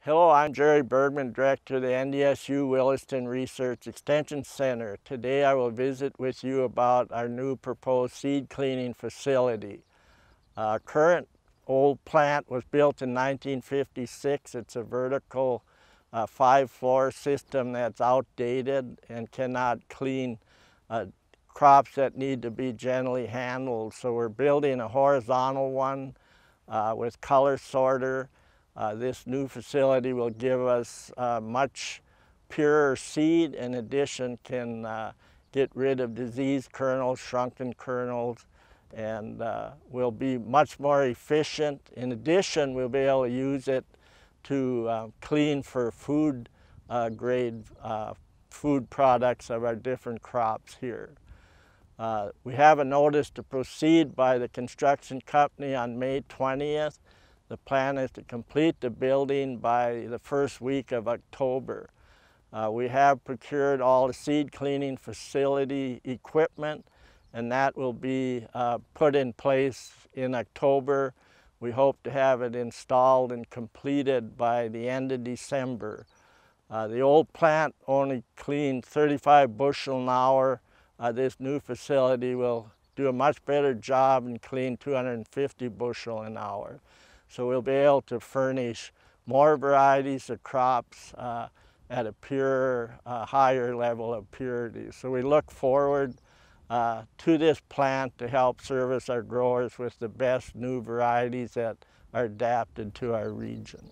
Hello, I'm Jerry Bergman, Director of the NDSU Williston Research Extension Center. Today I will visit with you about our new proposed seed cleaning facility. Our current old plant was built in 1956. It's a vertical uh, five floor system that's outdated and cannot clean uh, crops that need to be gently handled. So we're building a horizontal one uh, with color sorter. Uh, this new facility will give us uh, much purer seed. In addition, can uh, get rid of diseased kernels, shrunken kernels, and uh, will be much more efficient. In addition, we'll be able to use it to uh, clean for food uh, grade food products of our different crops here. Uh, we have a notice to proceed by the construction company on May 20th. The plan is to complete the building by the first week of October. Uh, we have procured all the seed cleaning facility equipment and that will be uh, put in place in October. We hope to have it installed and completed by the end of December. Uh, the old plant only cleaned 35 bushel an hour. Uh, this new facility will do a much better job and clean 250 bushel an hour. So we'll be able to furnish more varieties of crops uh, at a pure, uh, higher level of purity. So we look forward uh, to this plant to help service our growers with the best new varieties that are adapted to our region.